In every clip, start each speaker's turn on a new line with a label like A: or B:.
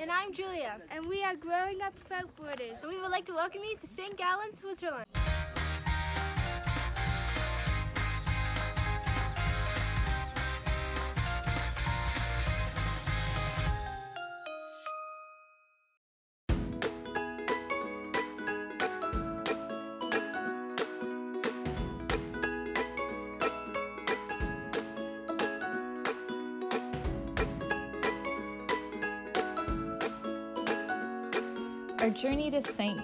A: And I'm Julia.
B: And we are Growing Up Without Borders.
A: And we would like to welcome you to St. Gallen, Switzerland.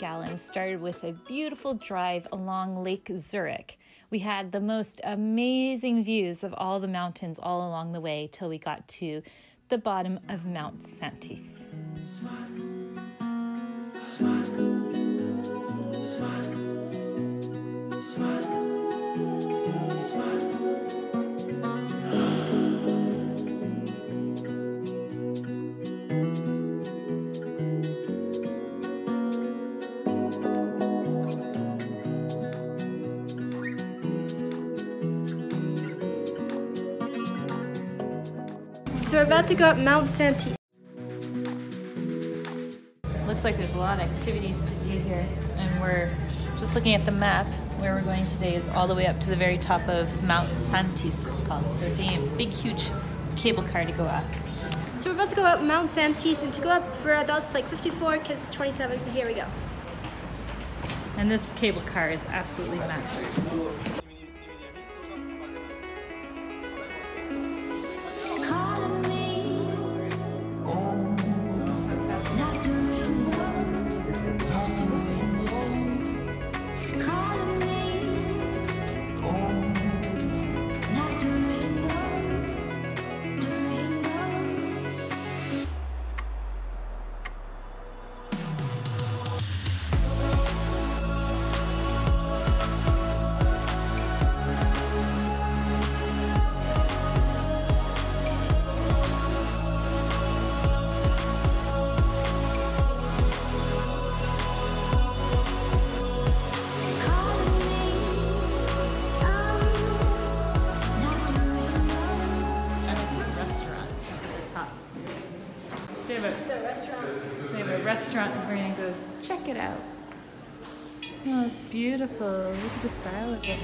C: Gallen started with a beautiful drive along Lake Zurich. We had the most amazing views of all the mountains all along the way till we got to the bottom of Mount Säntis.
A: So we're about to go up Mount Säntis.
C: Looks like there's a lot of activities to do here, and we're just looking at the map. Where we're going today is all the way up to the very top of Mount Säntis, it's called. So we're taking a big, huge cable car to go up.
A: So we're about to go up Mount Säntis, and to go up for adults like 54, kids 27. So here we go.
C: And this cable car is absolutely massive. Oh, it's beautiful. Look at the style of it.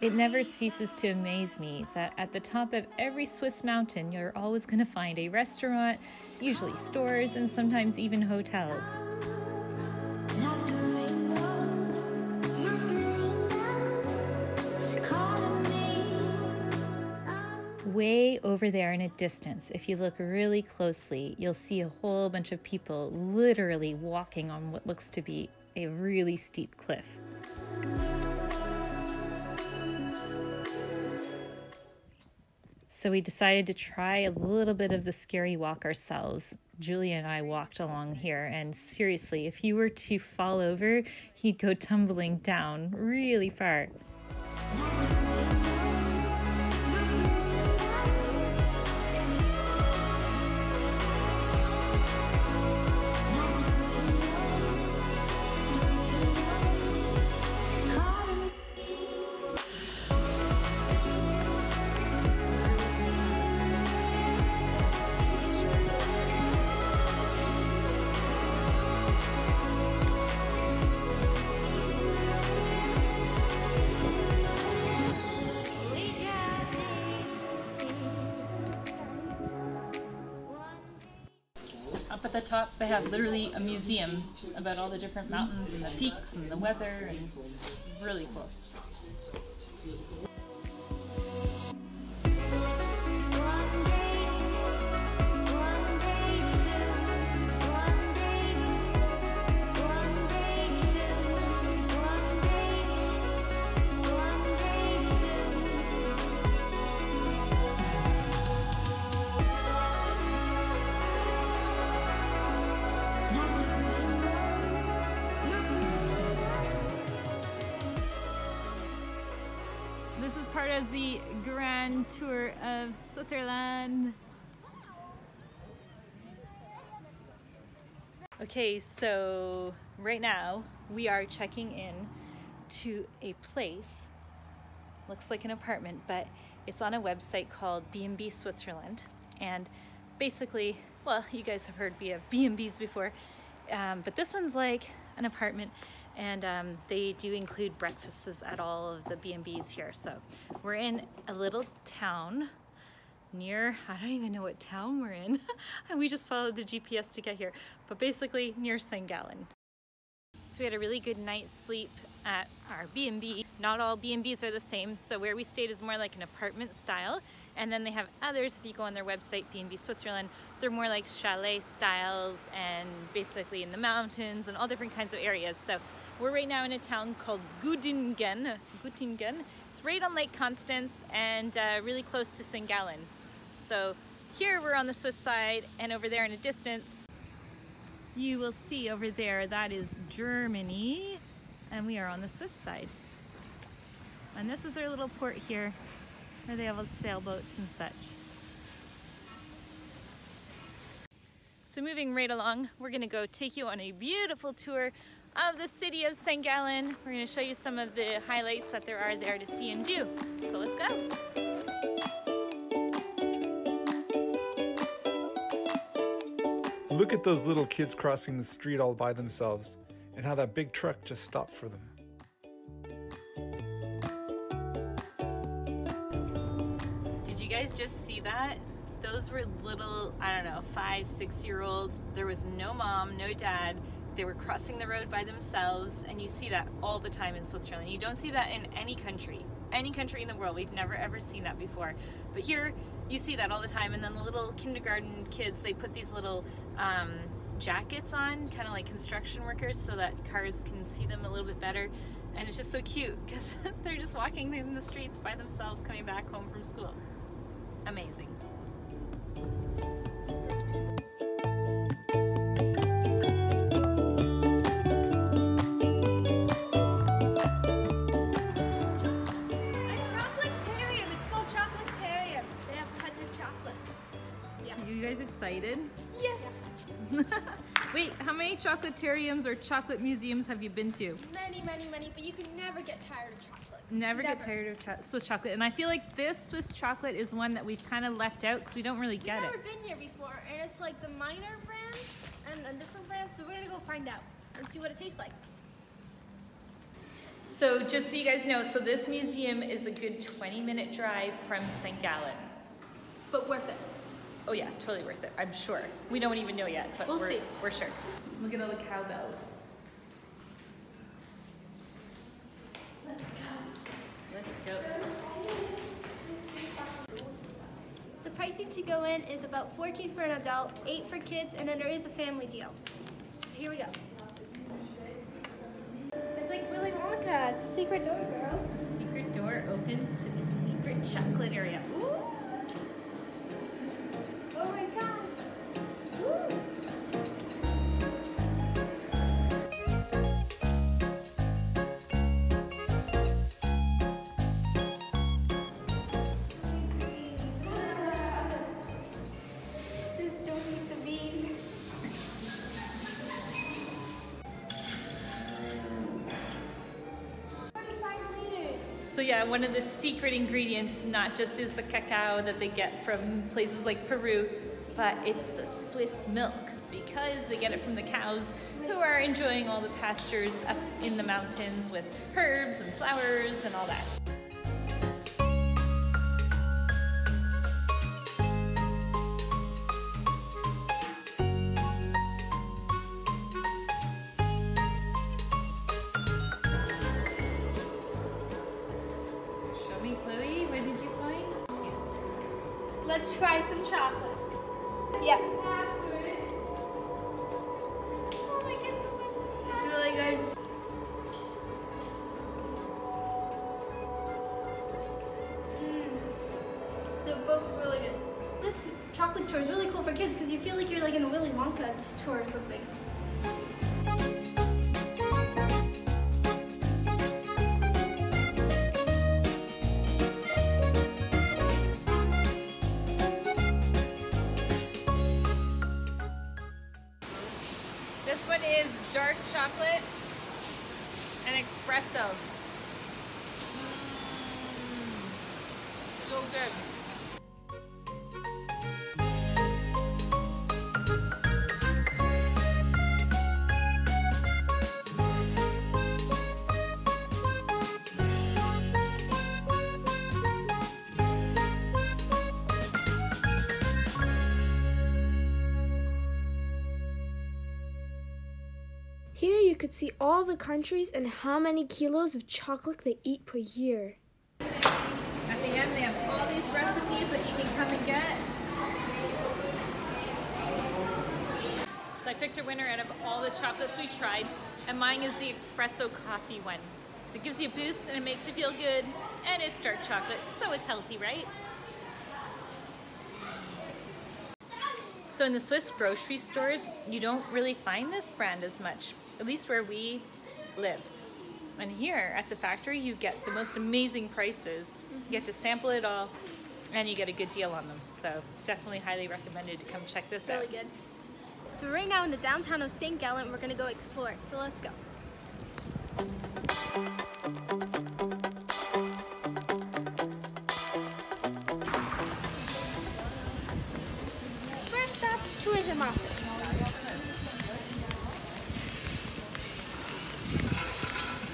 C: It never ceases to amaze me that at the top of every Swiss mountain, you're always going to find a restaurant, usually stores, and sometimes even hotels. Way over there in a distance, if you look really closely, you'll see a whole bunch of people literally walking on what looks to be a really steep cliff. So we decided to try a little bit of the scary walk ourselves. Julia and I walked along here, and seriously, if you were to fall over, you'd go tumbling down really far. At the top, they have literally a museum about all the different mountains and the peaks and the weather, and it's really cool. the grand tour of Switzerland. Okay, so right now we are checking in to a place. Looks like an apartment, but it's on a website called B&B Switzerland. And basically, well, you guys have heard we have B&Bs before, um, but this one's like an apartment and um, they do include breakfasts at all of the B&Bs here. So we're in a little town near, I don't even know what town we're in. we just followed the GPS to get here, but basically near St. Gallen. So we had a really good night's sleep at our B&B. Not all B&Bs are the same, so where we stayed is more like an apartment style, and then they have others, if you go on their website, B&B Switzerland, they're more like chalet styles and basically in the mountains and all different kinds of areas. So we're right now in a town called Gudingen. Gudingen. It's right on Lake Constance and uh, really close to St. Gallen. So here we're on the Swiss side and over there in a distance you will see over there that is Germany and we are on the Swiss side. And this is their little port here where they have all sailboats and such. So moving right along, we're gonna go take you on a beautiful tour of the city of St. Gallen. We're gonna show you some of the highlights that there are there to see and do. So let's go.
D: Look at those little kids crossing the street all by themselves and how that big truck just stopped for them.
C: Did you guys just see that? Those were little, I don't know, five, six year olds. There was no mom, no dad. They were crossing the road by themselves, and you see that all the time in Switzerland. You don't see that in any country, any country in the world. We've never ever seen that before. But here, you see that all the time. And then the little kindergarten kids, they put these little um, jackets on, kind of like construction workers, so that cars can see them a little bit better. And it's just so cute because they're just walking in the streets by themselves coming back home from school. Amazing. Chocolatariums or chocolate museums have you been to?
B: Many, many, many, but you can never get tired of chocolate.
C: Never, get tired of cho- Swiss chocolate. And I feel like this Swiss chocolate is one that we've kind of left out because we don't really get
B: I've
C: it.
B: never been here before, and it's like the minor brand and a different brand, so we're gonna go find out and see what it tastes like.
C: So just so you guys know, so this museum is a good 20 minute drive from St. Gallen.
B: But worth it.
C: Oh yeah, totally worth it, I'm sure. We don't even know yet, but
B: We'll
C: we're,
B: see.
C: we're sure. Look at all the cowbells.
B: Let's go.
C: Let's go.
B: So pricing to go in is about 14 for an adult, 8 for kids, and then there is a family deal. So here we go. It's like Willy Wonka. It's a secret door, girl.
C: The secret door opens to the secret chocolate area. Ooh. One of the secret ingredients not just is the cacao that they get from places like Peru, but it's the Swiss milk because they get it from the cows who are enjoying all the pastures up in the mountains with herbs and flowers and all that.
B: They're both really good. This chocolate tour is really cool for kids because you feel like you're like in a Willy Wonka tour or something.
E: Could see all the countries and how many kilos of chocolate they eat per year.
C: At the end, they have all these recipes that you can come and get. So I picked a winner out of all the chocolates we tried, and mine is the espresso coffee one. So it gives you a boost and it makes you feel good, and it's dark chocolate, so it's healthy, right? So in the Swiss grocery stores, you don't really find this brand as much, at least where we live. And here at the factory, you get the most amazing prices. You get to sample it all, and you get a good deal on them. So definitely highly recommended to come check this
B: Really
C: out.
B: Really good. So right now in the downtown of St. Gallen, we're gonna go explore. So let's go. First stop, tourism office.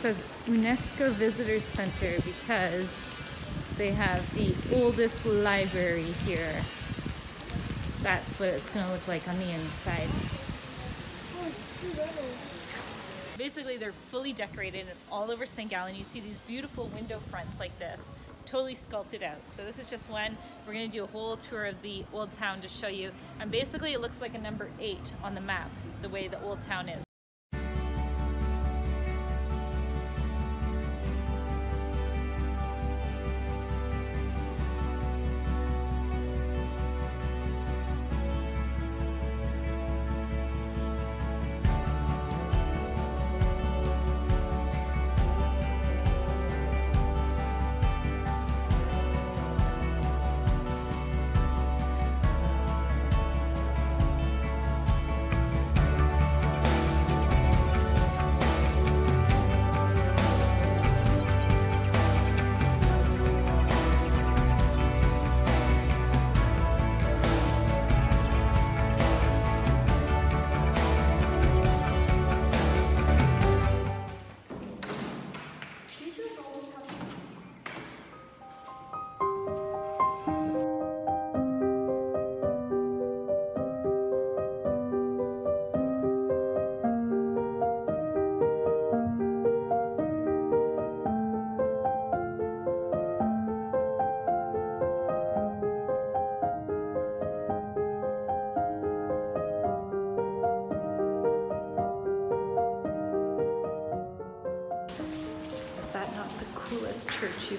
C: Says UNESCO Visitor Center because they have the oldest library here. That's what it's gonna look like on the inside.
E: Oh, it's two levels.
C: Basically, they're fully decorated and all over St. Gallen. You see these beautiful window fronts like this, totally sculpted out. So this is just one. We're gonna do a whole tour of the old town to show you. And basically, it looks like a number eight on the map, the way the old town is. Is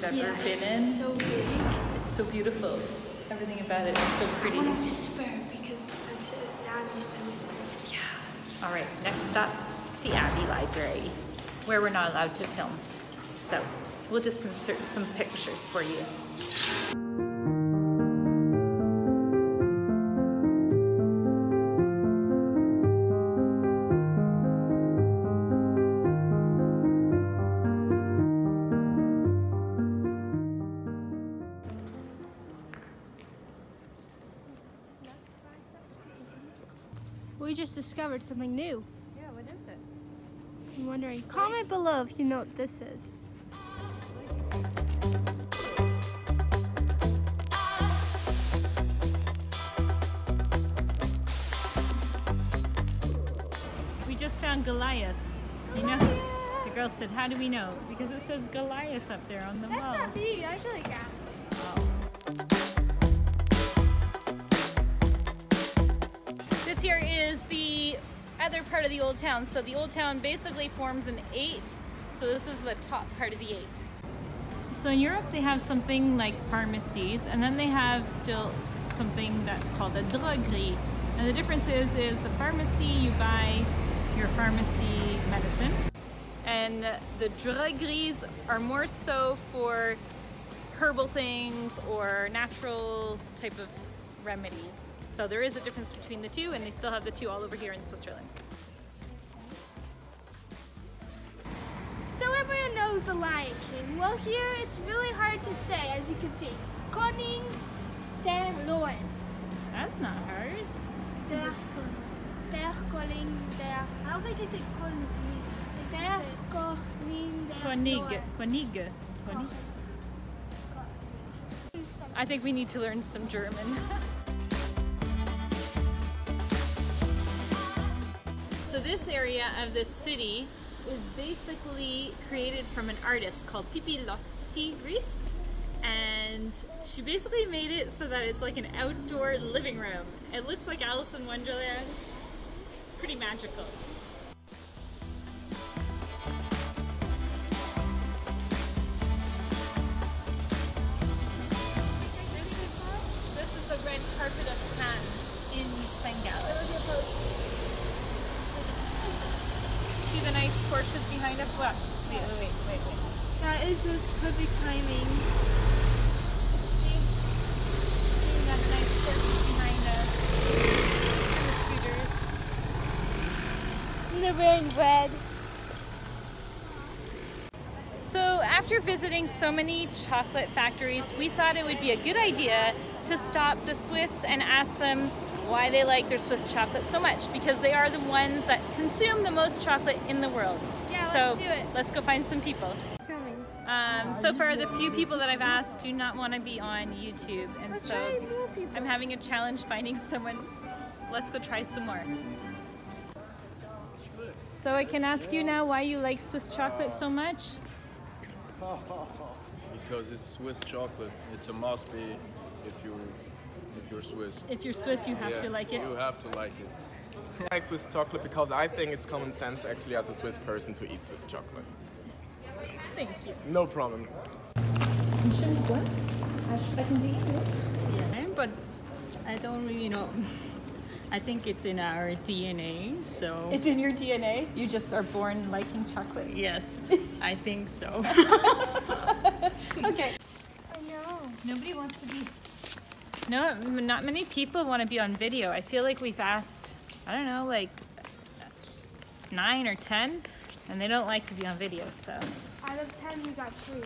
C: ever been in?
E: So big.
C: It's so beautiful. Everything about it is so pretty.
E: I want to whisper because I'm sitting now. I'm used to whispering. Yeah.
C: All right, next stop, the Abbey Library, where we're not allowed to film. So we'll just insert some pictures for you.
B: Know what this is.
C: We just found Goliath. You know, the girl said, how do we know? Because it says Goliath up there on the
B: That's
C: wall.
B: not me. I should have guessed.
C: This here is the other part of the old town. So the old town basically forms an eight. So this is the top part of the eight. So in Europe they have something like pharmacies and then they have still something that's called a droguerie. And the difference is, is the pharmacy you buy your pharmacy medicine and the drogueries are more so for herbal things or natural type of remedies. So there is a difference between the two and they still have the two all over here in Switzerland.
F: Everyone knows the Lion King. Well, here it's really hard to say, as you can see. Koning der Löwen.
C: That's not hard.
F: Der, der Koning der. I don't think they say Koning. Der Koning der
C: Konig.
F: Löwen.
C: Konig. Konig. I think we need to learn some German. so this area of the city is basically created from an artist called Pipilotti Rist and she basically made it so that it's like an outdoor living room. It looks like Alice in Wonderland. Pretty magical. See the nice Porsches behind us? Watch. Wait, wait, wait, wait, wait.
A: That is just perfect timing.
C: See? See that nice Porsches behind us. And the scooters.
F: And the rain red.
C: So, after visiting so many chocolate factories, we thought it would be a good idea to stop the Swiss and ask them why they like their Swiss chocolate so much because they are the ones that consume the most chocolate in the world.
F: Yeah,
C: so,
F: let's do it.
C: let's go find some people.
A: Filming.
C: Um, so far, the few people that I've asked do not want to be on YouTube, and
F: Let's
C: so
F: try more.
C: I'm having a challenge finding someone. Let's go try some more. So I can ask you now why you like Swiss chocolate so much.
G: Because it's Swiss chocolate. It's a must be if you if you're Swiss.
C: If you're Swiss, you have
G: Yeah,
C: to like it.
G: You have to like it.
H: I like Swiss chocolate because I think it's common sense actually as a Swiss person to eat Swiss chocolate.
C: Thank you.
H: No problem.
I: Yeah, but I don't really know. I think it's in our DNA, so
C: It's in your DNA. You just are born liking chocolate.
I: yes, I think so.
C: Okay.
F: I know.
C: Nobody wants to be. No, not many people want to be on video. I feel like we've asked, I don't know, like nine or ten, and they don't like to be on video. So,
F: Out of 10, we got 3.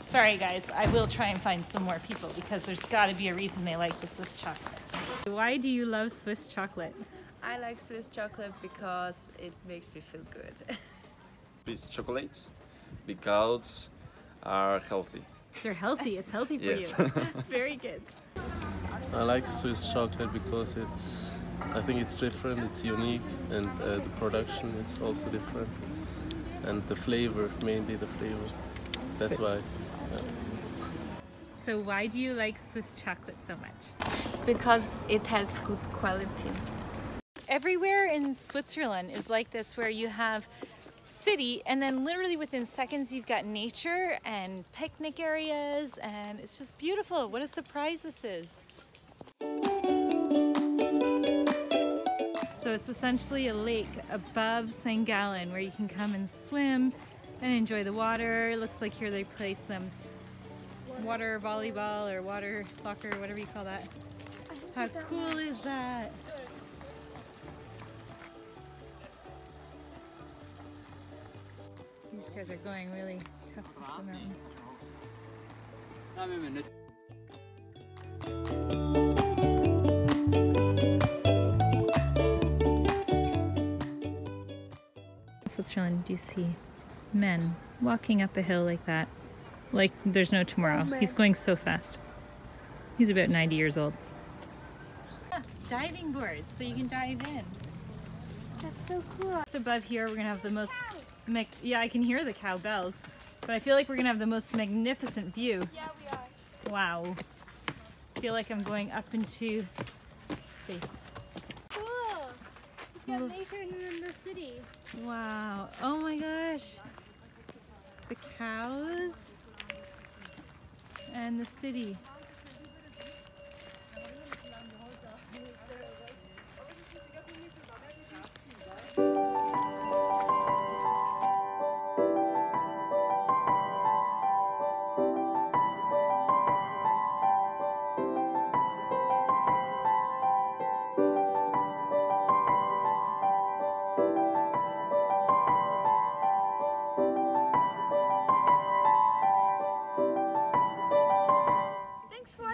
C: sorry guys. I will try and find some more people because there's got to be a reason they like the Swiss chocolate. Why do you love Swiss chocolate?
J: I like Swiss chocolate because it makes me feel good.
K: These chocolates because are healthy.
C: They're healthy. It's healthy for
K: Yes.
C: you. Very good.
L: I like Swiss chocolate because it's, I think it's different, it's unique, and uh, the production is also different, and the flavor, mainly the flavor. That's why. yeah.
C: So, why do you like Swiss chocolate so much?
I: because it has good quality.
C: everywhere in Switzerland is like this where you have city and then literally within seconds you've got nature and picnic areas and it's just beautiful. What a surprise this is. So it's essentially a lake above St. Gallen where you can come and swim and enjoy the water. It looks like here they play some water volleyball or water soccer, whatever you call that. How cool is that? These guys are going really tough up the mountain. Switzerland, do you see men walking up a hill like that? Like there's no tomorrow. He's going so fast. He's about 90 years old. Ah, diving boards, so you can dive in.
F: That's so cool.
C: Just above here, we're gonna have the most. Yeah, I can hear the cowbells, but I feel like we're gonna have the most magnificent view.
F: Yeah, we are.
C: Wow. I feel like I'm going up into space.
F: Cool. We got nature in the city.
C: Wow. Oh my gosh. The cows and the city.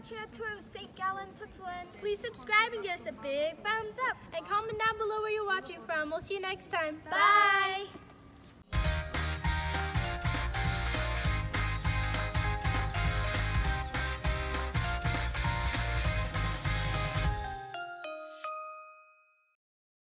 B: Thanks for watching our tour of St. Gallen, Switzerland.
M: Please subscribe and give us a big thumbs up.
B: And comment down below where you're watching from. We'll see you next time.
M: Bye.